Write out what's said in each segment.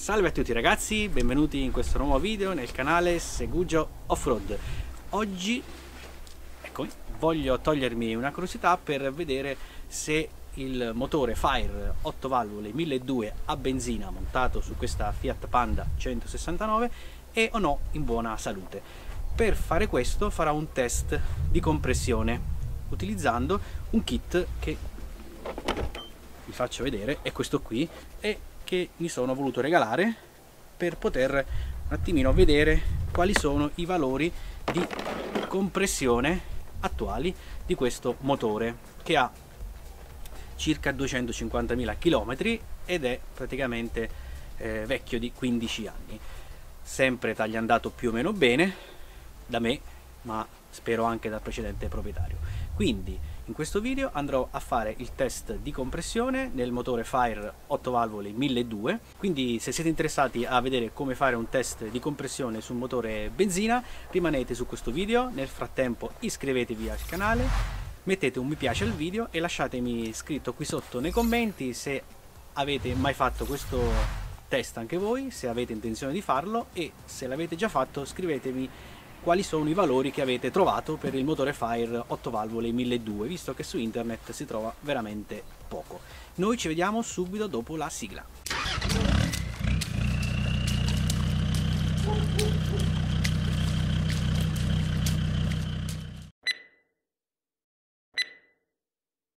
Salve a tutti ragazzi, benvenuti in questo nuovo video nel canale Segugio Offroad. Oggi, eccomi, voglio togliermi una curiosità per vedere se il motore Fire 8 valvole 1200 a benzina montato su questa Fiat Panda 169 è o no in buona salute. Per fare questo farò un test di compressione utilizzando un kit che vi faccio vedere, è questo qui, e che mi sono voluto regalare per poter un attimino vedere quali sono i valori di compressione attuali di questo motore che ha circa 250.000 km ed è praticamente eh, vecchio di 15 anni. Sempre tagliandato più o meno bene da me ma spero anche dal precedente proprietario. Quindi in questo video andrò a fare il test di compressione nel motore Fire 8 valvole 1200 quindi se siete interessati a vedere come fare un test di compressione sul motore benzina rimanete su questo video. Nel frattempo iscrivetevi al canale mettete un mi piace al video e lasciatemi scritto qui sotto nei commenti se avete mai fatto questo test anche voi se avete intenzione di farlo e se l'avete già fatto scrivetemi quali sono i valori che avete trovato per il motore Fire 8 valvole 1200 visto che su internet si trova veramente poco. Noi ci vediamo subito dopo la sigla.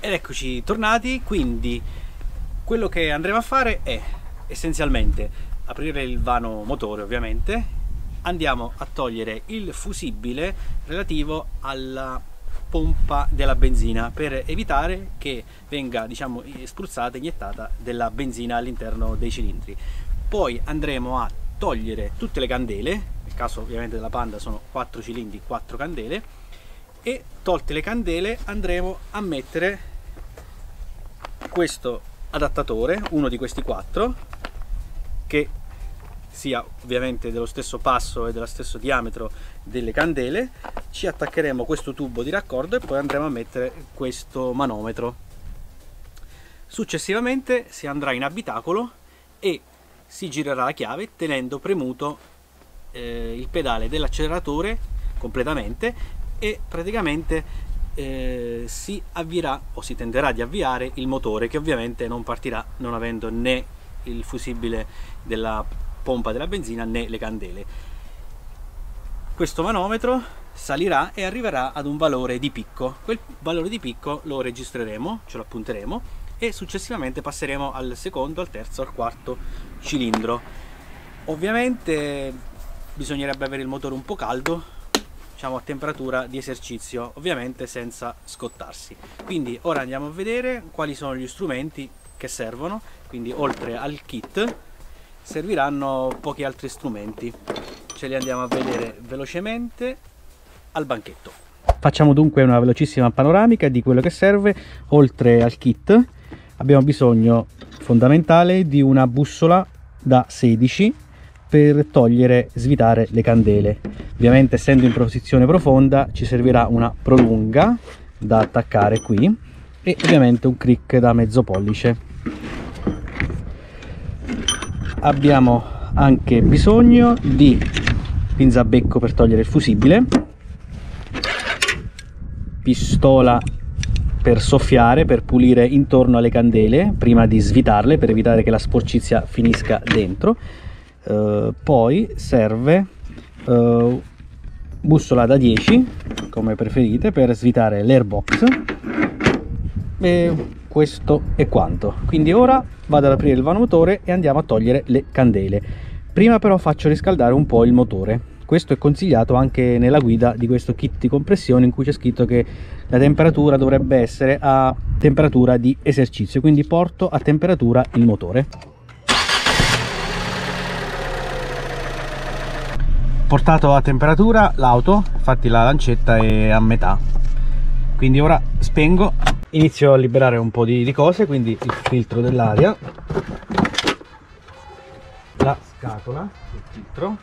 Ed eccoci tornati quindi quello che andremo a fare è essenzialmente aprire il vano motore ovviamente andiamo a togliere il fusibile relativo alla pompa della benzina per evitare che venga diciamo spruzzata iniettata della benzina all'interno dei cilindri. Poi andremo a togliere tutte le candele nel caso ovviamente della Panda sono 4 cilindri 4 candele e tolte le candele andremo a mettere questo adattatore uno di questi quattro che sia ovviamente dello stesso passo e dello stesso diametro delle candele ci attaccheremo questo tubo di raccordo e poi andremo a mettere questo manometro. Successivamente si andrà in abitacolo e si girerà la chiave tenendo premuto eh, il pedale dell'acceleratore completamente e praticamente eh, si avvierà o si tenderà di avviare il motore che ovviamente non partirà non avendo né il fusibile della pompa della benzina né le candele. Questo manometro salirà e arriverà ad un valore di picco. Quel valore di picco lo registreremo, ce lo appunteremo e successivamente passeremo al secondo, al terzo, al quarto cilindro. Ovviamente bisognerebbe avere il motore un po' caldo, diciamo a temperatura di esercizio, ovviamente senza scottarsi. Quindi ora andiamo a vedere quali sono gli strumenti che servono, quindi oltre al kit serviranno pochi altri strumenti. Ce li andiamo a vedere velocemente al banchetto. Facciamo dunque una velocissima panoramica di quello che serve oltre al kit. Abbiamo bisogno fondamentale di una bussola da 16 per togliere svitare le candele. Ovviamente essendo in posizione profonda ci servirà una prolunga da attaccare qui e ovviamente un crick da mezzo pollice abbiamo anche bisogno di pinza a becco per togliere il fusibile pistola per soffiare, per pulire intorno alle candele prima di svitarle per evitare che la sporcizia finisca dentro. Uh, poi serve uh, bussola da 10 come preferite per svitare l'airbox. E questo è quanto. Quindi ora vado ad aprire il vanomotore e andiamo a togliere le candele. Prima però faccio riscaldare un po' il motore. Questo è consigliato anche nella guida di questo kit di compressione in cui c'è scritto che la temperatura dovrebbe essere a temperatura di esercizio. Quindi porto a temperatura il motore. Portato a temperatura l'auto infatti la lancetta è a metà. Quindi ora spengo inizio a liberare un po' di, di cose quindi il filtro dell'aria. La scatola del filtro.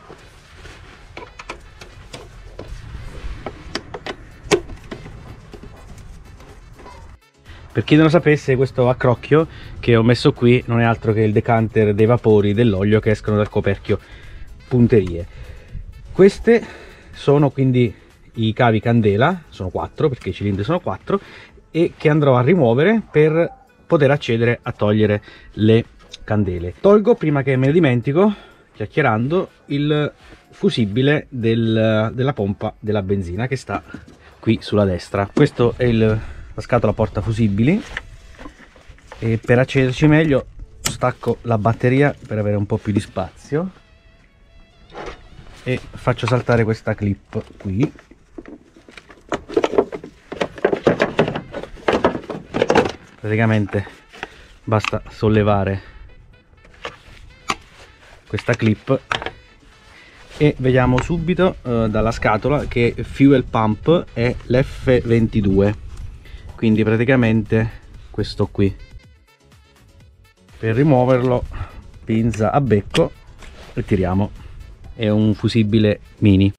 Per chi non lo sapesse questo accrocchio che ho messo qui non è altro che il decanter dei vapori dell'olio che escono dal coperchio punterie. Queste sono quindi i cavi candela sono quattro perché i cilindri sono quattro e che andrò a rimuovere per poter accedere a togliere le candele. Tolgo prima che me ne dimentico chiacchierando il fusibile del, della pompa della benzina che sta qui sulla destra. Questo è il, la scatola porta fusibili. E per accederci meglio stacco la batteria per avere un po' più di spazio. E faccio saltare questa clip qui praticamente basta sollevare questa clip e vediamo subito uh, dalla scatola che fuel pump è l'F22 quindi praticamente questo qui. Per rimuoverlo pinza a becco e tiriamo è un fusibile mini.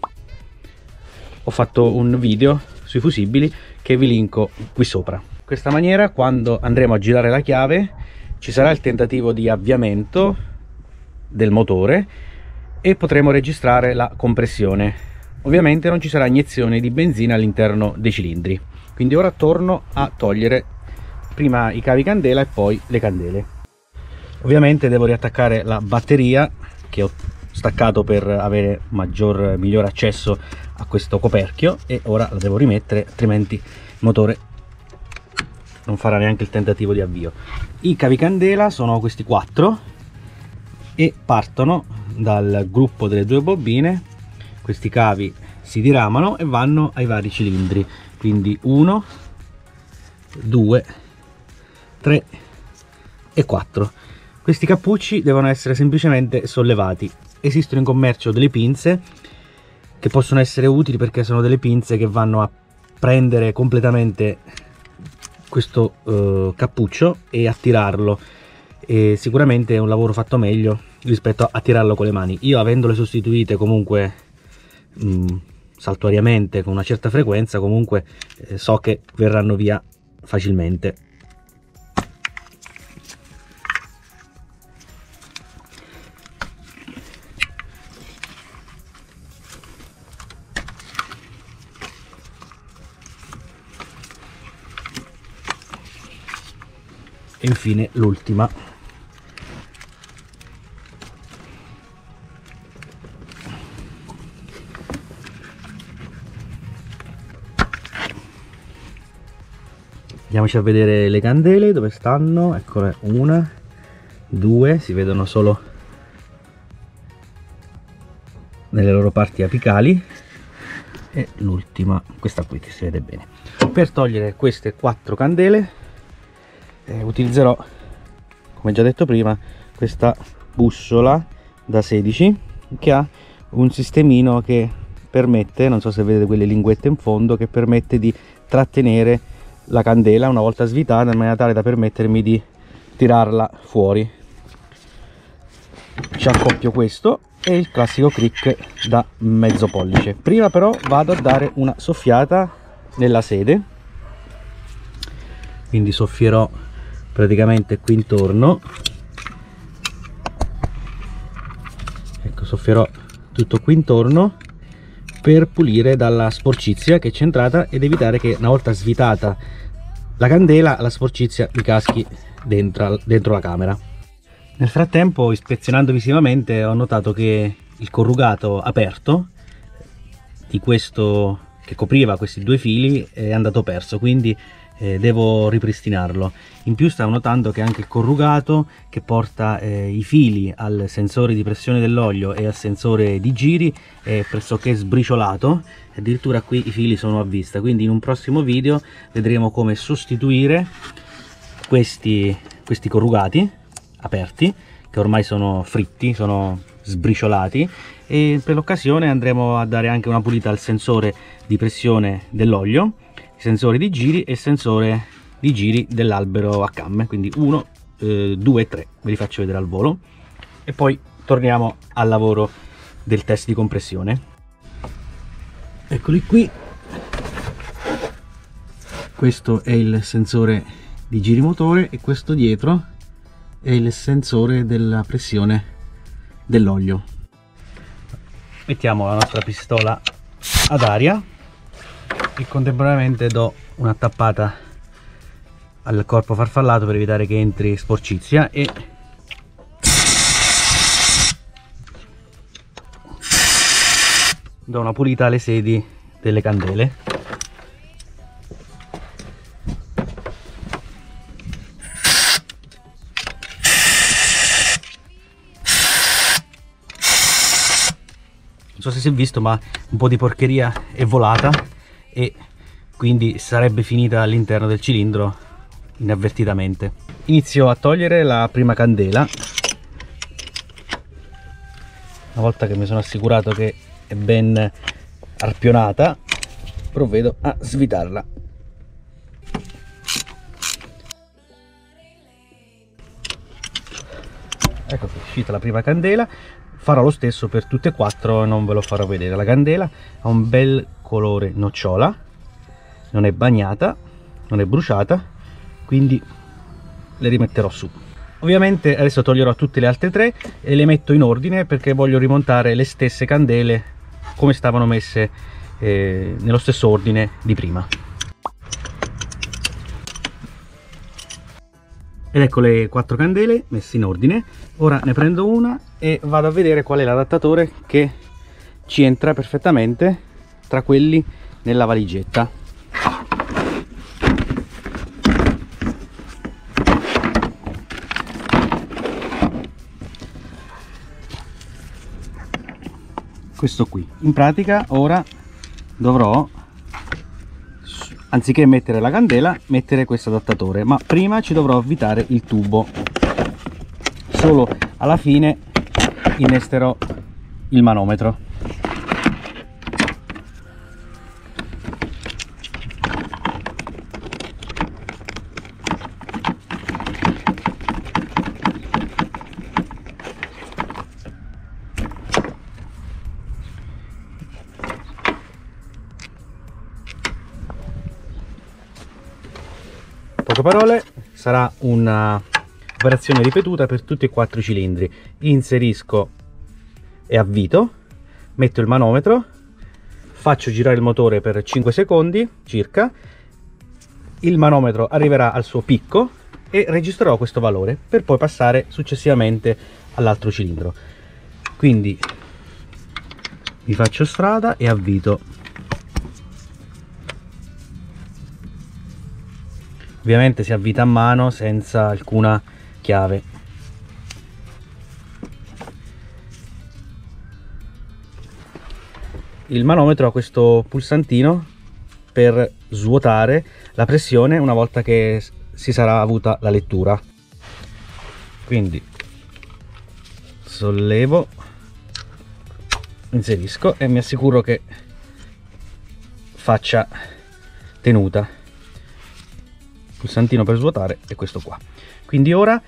Ho fatto un video sui fusibili che vi linko qui sopra questa maniera quando andremo a girare la chiave ci sarà il tentativo di avviamento del motore e potremo registrare la compressione. Ovviamente non ci sarà iniezione di benzina all'interno dei cilindri. Quindi ora torno a togliere prima i cavi candela e poi le candele. Ovviamente devo riattaccare la batteria che ho staccato per avere maggior miglior accesso a questo coperchio e ora la devo rimettere altrimenti il motore non farà neanche il tentativo di avvio. I cavi candela sono questi quattro e partono dal gruppo delle due bobine. Questi cavi si diramano e vanno ai vari cilindri. Quindi 1 2 3 e 4 questi cappucci devono essere semplicemente sollevati. Esistono in commercio delle pinze che possono essere utili perché sono delle pinze che vanno a prendere completamente questo uh, cappuccio e a tirarlo. E sicuramente è un lavoro fatto meglio rispetto a tirarlo con le mani. Io avendole sostituite comunque mh, mm, saltuariamente con una certa frequenza comunque eh, so che verranno via facilmente e infine l'ultima. Andiamoci a vedere le candele dove stanno? Eccole una due si vedono solo nelle loro parti apicali. E l'ultima questa qui che si vede bene. Per togliere queste quattro candele eh, utilizzerò come già detto prima questa bussola da 16 che ha un sistemino che permette non so se vedete quelle linguette in fondo che permette di trattenere la candela una volta svitata in maniera tale da permettermi di tirarla fuori. Ci accoppio questo e il classico crick da mezzo pollice. Prima però vado a dare una soffiata nella sede. Quindi soffierò praticamente qui intorno. Ecco soffierò tutto qui intorno per pulire dalla sporcizia che c'è entrata ed evitare che una volta svitata la candela la sporcizia mi caschi dentro, dentro la camera. Nel frattempo ispezionando visivamente ho notato che il corrugato aperto di questo che copriva questi due fili è andato perso quindi eh, devo ripristinarlo. In più stavo notando che anche il corrugato che porta eh, i fili al sensore di pressione dell'olio e al sensore di giri è pressoché sbriciolato. Addirittura qui i fili sono a vista. Quindi in un prossimo video vedremo come sostituire questi, questi corrugati aperti che ormai sono fritti sono sbriciolati. E per l'occasione andremo a dare anche una pulita al sensore di pressione dell'olio sensore di giri e sensore di giri dell'albero a camme. Quindi 1 2 3 ve li faccio vedere al volo. E poi torniamo al lavoro del test di compressione. Eccoli qui. Questo è il sensore di girimotore e questo dietro è il sensore della pressione dell'olio. Mettiamo la nostra pistola ad aria e contemporaneamente do una tappata al corpo farfallato per evitare che entri sporcizia e do una pulita alle sedi delle candele. Non so se si è visto ma un po' di porcheria è volata e quindi sarebbe finita all'interno del cilindro inavvertitamente. Inizio a togliere la prima candela. Una volta che mi sono assicurato che è ben arpionata provvedo a svitarla. Ecco è uscita la prima candela farò lo stesso per tutte e quattro non ve lo farò vedere. La candela ha un bel colore nocciola non è bagnata non è bruciata quindi le rimetterò su. Ovviamente adesso toglierò tutte le altre tre e le metto in ordine perché voglio rimontare le stesse candele come stavano messe eh, nello stesso ordine di prima. Ed ecco le quattro candele messe in ordine. Ora ne prendo una e vado a vedere qual è l'adattatore che ci entra perfettamente tra quelli nella valigetta. Questo qui. In pratica ora dovrò anziché mettere la candela mettere questo adattatore. Ma prima ci dovrò avvitare il tubo. Solo alla fine innesterò il manometro. Poche parole sarà un'operazione ripetuta per tutti e quattro i cilindri. Inserisco e avvito metto il manometro faccio girare il motore per 5 secondi circa il manometro arriverà al suo picco e registrerò questo valore per poi passare successivamente all'altro cilindro. Quindi vi faccio strada e avvito. Ovviamente si avvita a mano senza alcuna chiave. Il manometro ha questo pulsantino per svuotare la pressione una volta che si sarà avuta la lettura. Quindi sollevo inserisco e mi assicuro che faccia tenuta. Pulsantino per svuotare è questo qua quindi ora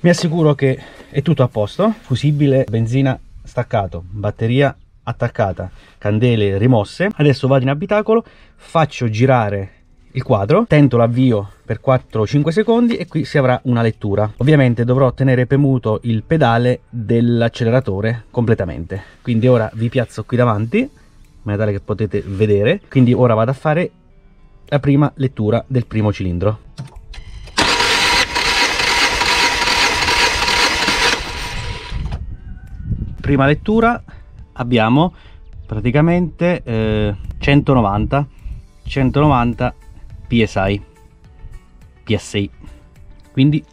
mi assicuro che è tutto a posto fusibile benzina staccato batteria attaccata candele rimosse. Adesso vado in abitacolo faccio girare il quadro tento l'avvio per 4-5 secondi e qui si avrà una lettura. Ovviamente dovrò tenere premuto il pedale dell'acceleratore completamente. Quindi ora vi piazzo qui davanti in maniera tale che potete vedere. Quindi ora vado a fare la prima lettura del primo cilindro prima lettura abbiamo praticamente eh, 190 190 psi psi quindi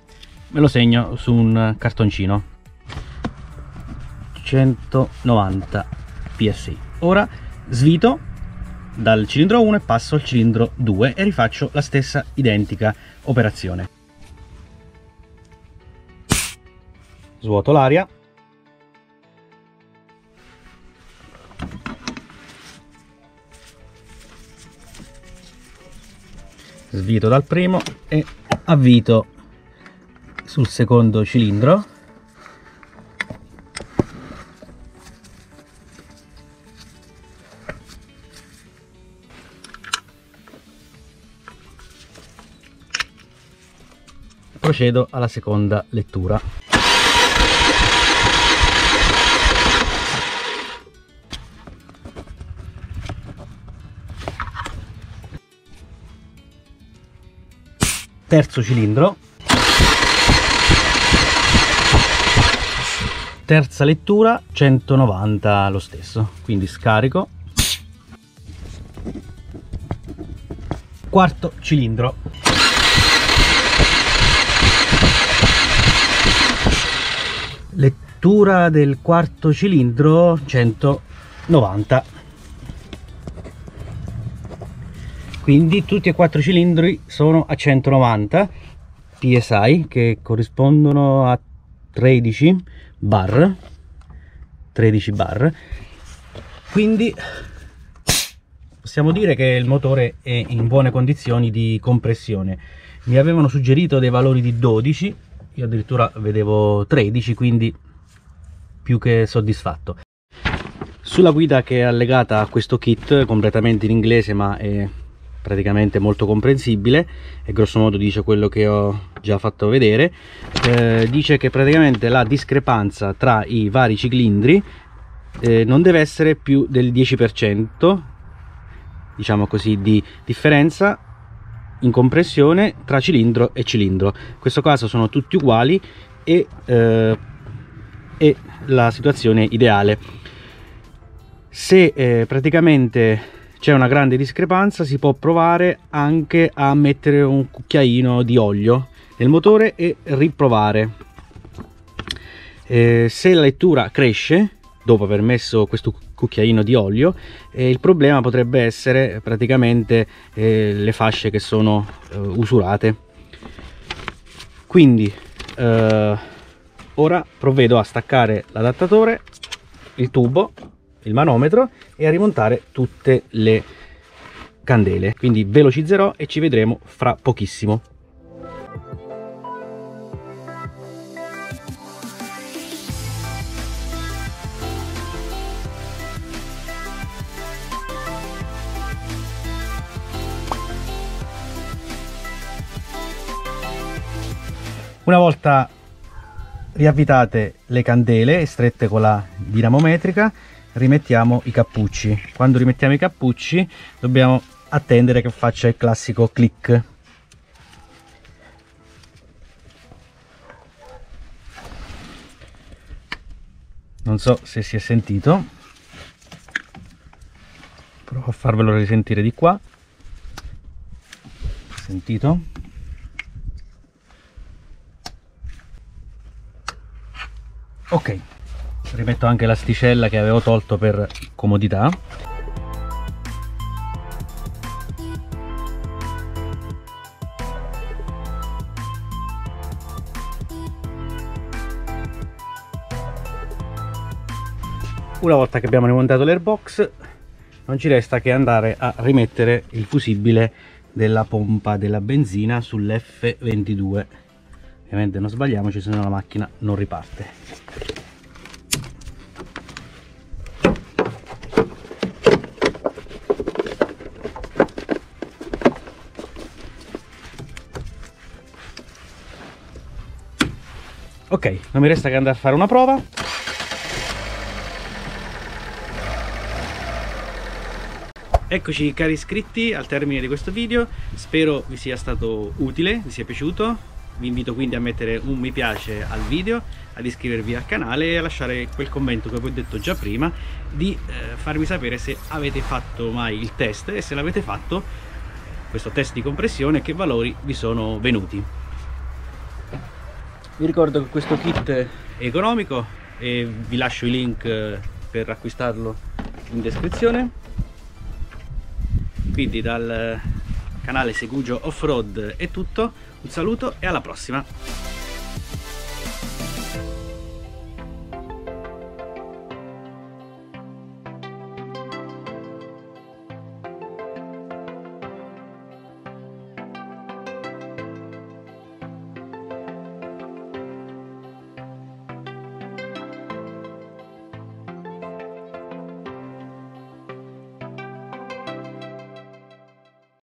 me lo segno su un cartoncino. 190 psi ora svito dal cilindro 1 e passo al cilindro 2 e rifaccio la stessa identica operazione. Svuoto l'aria svito dal primo e avvito sul secondo cilindro. Procedo alla seconda lettura terzo cilindro. Terza lettura 190 lo stesso quindi scarico. Quarto cilindro. Lettura del quarto cilindro 190 quindi tutti e quattro i cilindri sono a 190 psi che corrispondono a 13 bar 13 bar. Quindi possiamo dire che il motore è in buone condizioni di compressione. Mi avevano suggerito dei valori di 12 io addirittura vedevo 13 quindi più che soddisfatto. Sulla guida che è allegata a questo kit completamente in inglese ma è praticamente molto comprensibile e grosso modo dice quello che ho già fatto vedere. Eh, dice che praticamente la discrepanza tra i vari cilindri eh, non deve essere più del 10% diciamo così di differenza in compressione tra cilindro e cilindro. In questo caso sono tutti uguali e, eh, e la situazione ideale. Se eh, praticamente c'è una grande discrepanza si può provare anche a mettere un cucchiaino di olio nel motore e riprovare. Eh, se la lettura cresce dopo aver messo questo cucchiaino di olio eh, il problema potrebbe essere praticamente eh, le fasce che sono eh, usurate. Quindi eh, ora provvedo a staccare l'adattatore il tubo il manometro e a rimontare tutte le candele. Quindi velocizzerò e ci vedremo fra pochissimo. Una volta riavvitate le candele strette con la dinamometrica rimettiamo i cappucci. Quando rimettiamo i cappucci dobbiamo attendere che faccia il classico click. Non so se si è sentito. Provo a farvelo risentire di qua. Sentito? Ok rimetto anche l'asticella che avevo tolto per comodità. Una volta che abbiamo rimontato l'airbox non ci resta che andare a rimettere il fusibile della pompa della benzina sull'F22 ovviamente non sbagliamoci se no la macchina non riparte ok non mi resta che andare a fare una prova. Eccoci cari iscritti al termine di questo video, spero vi sia stato utile, vi sia piaciuto, vi invito quindi a mettere un mi piace al video, ad iscrivervi al canale e a lasciare quel commento che vi ho detto già prima di eh, farmi sapere se avete fatto mai il test e se l'avete fatto, questo test di compressione, che valori vi sono venuti vi ricordo che questo kit è economico e vi lascio i link eh, per acquistarlo in descrizione. Quindi dal canale Segugio Offroad è tutto. Un saluto e alla prossima